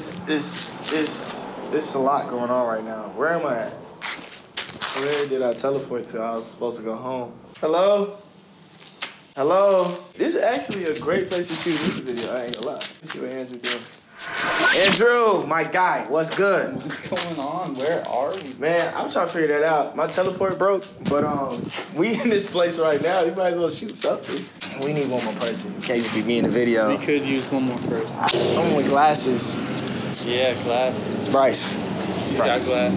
it's it's it's it's a lot going on right now. Where am I at? Where did I teleport to? I was supposed to go home. Hello? Hello? This is actually a great place to shoot a music video. I ain't gonna lie. Let's see what Andrew doing. Andrew, my guy, what's good? What's going on? Where are we? Man, I'm trying to figure that out. My teleport broke, but um, we in this place right now. You might as well shoot something. We need one more person in case it be me in the video. We could use one more person. Someone with glasses. Yeah, glass. Bryce. He's Bryce. got glass.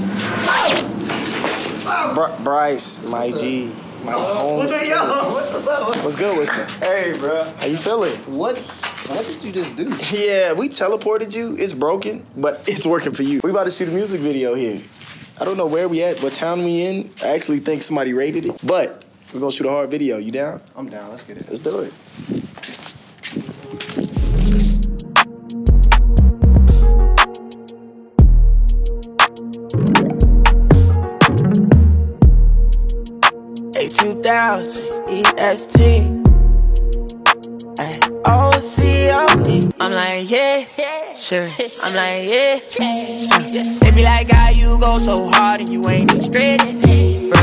Br- Bryce, my G, my home. What's up? What's good with you? Hey, bro. How you feeling? What? What did you just do? Yeah, we teleported you. It's broken, but it's working for you. We about to shoot a music video here. I don't know where we at, what town we in. I actually think somebody rated it, but we're gonna shoot a hard video. You down? I'm down. Let's get it. Let's do it. A2000 EST. Ay, OCO. I'm like, yeah, sure. I'm like, yeah, sure. They be like, how you go so hard and you ain't straight. I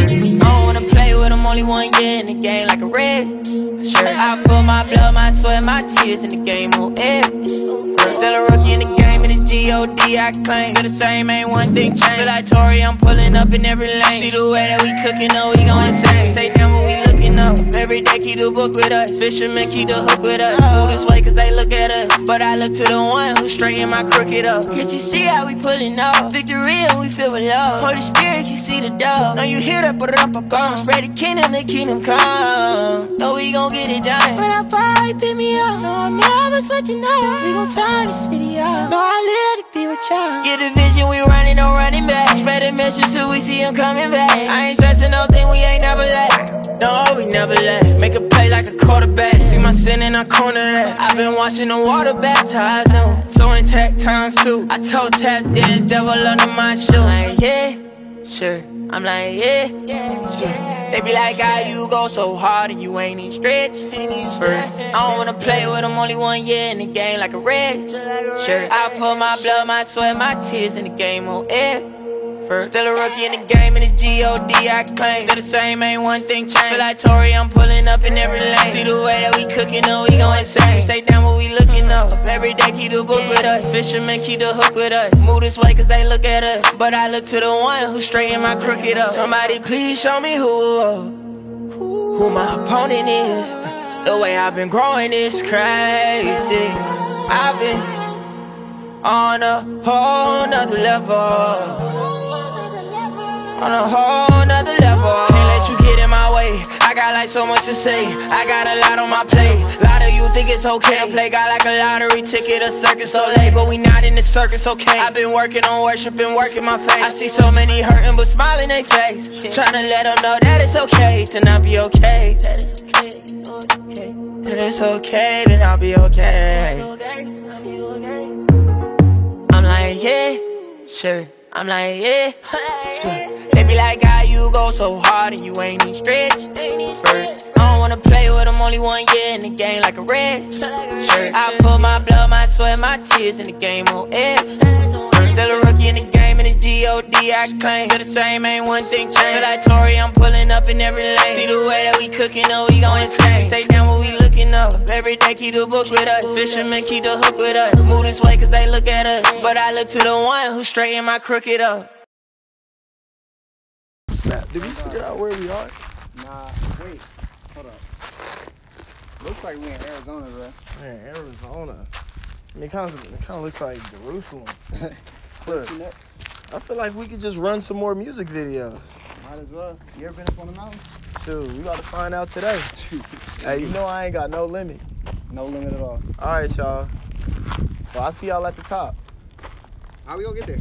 don't wanna play with them, only one year in the game like a red. Sure, I put my blood, my sweat, my tears in the game on. First, still a rookie in the game, G-O-D, I claim. Feel the same, ain't one thing changed. Feel like Tory, I'm pulling up in every lane. See the way that we cooking up, we going insane. Say damn what we looking up. Every day keep the book with us. Fishermen keep the hook with us. Move this way cause they look at us. But I look to the one who straighten my crooked up. Can't you see how we pulling up? Victory and we feel with love. Holy Spirit, you see the dog. Now you hear but up a bomb. Spread the kingdom, the kingdom come. Know we gon' get it done. When I you pick me up. No, I'm never switching up. We gon' turn the city up. No, I live to be with y'all. Get the vision, we running, no running back. Spread the mission till we see him coming back. I ain't stressing no thing, we ain't never let. No, we never let. Make a play like a quarterback. See my sin and I corner that. I've been watching the water baptized, no. So intact times two. I told tap dance, devil under my shoe. Like, yeah, sure. I'm like, yeah. They be like, how you go so hard and you ain't even stretch. I don't wanna play with them, only one year in the game like a red. Sure, I put my blood, my sweat, my tears in the game oh, on air. First, still a rookie in the game, and it's G-O-D, I claim. Still the same, ain't one thing changed. Feel like Tory, I'm pulling up in every lane. See the way that we cooking up, we going insane. Mm-hmm. Stay down when we looking up. Every day keep the book with us. Fishermen keep the hook with us. Move this way cause they look at us. But I look to the one who straighten my crooked up. Somebody please show me who, who my opponent is. The way I've been growing is crazy. I've been on a whole nother level. On a whole nother level. Can't let you get in my way. I got like so much to say. I got a lot on my plate. lot of you think it's okay. to Play got like a lottery ticket, a circus so late. But we not in the circus, okay? I've been working on worship and working my faith. I see so many hurting but smiling they face. Trying to let them know that it's okay to not be okay. That it's okay. okay. That it's okay to not be okay. I'm like, yeah, sure. I'm like, yeah. Sure. They be like, how you go so hard and you ain't even stretch. First, I don't wanna play with them, only one year in the game like a red. Sure, I put my blood, my sweat, my tears in the game on air. First, still a rookie in the game, and it's D.O.D. I claim. Still the same, ain't one thing changed. Feel like Tory, I'm pulling up in every lane. See the way that we cooking up, we going insane. Stay down when we looking up. Every day keep the book with us. Fishermen keep the hook with us. Move this way cause they look at us. But I look to the one who straighten my crooked up. Did we figure out where we are? Nah, wait. Hold up. Looks like we're in Arizona, bro. Man, Arizona. I mean, it kind of, it kind of looks like Jerusalem. Look, next? I feel like we could just run some more music videos. Might as well. You ever been up on the mountain? Shoot, we about to find out today. Hey, you know I ain't got no limit. No limit at all. All right, y'all. Well, I'll see y'all at the top. How we gonna get there?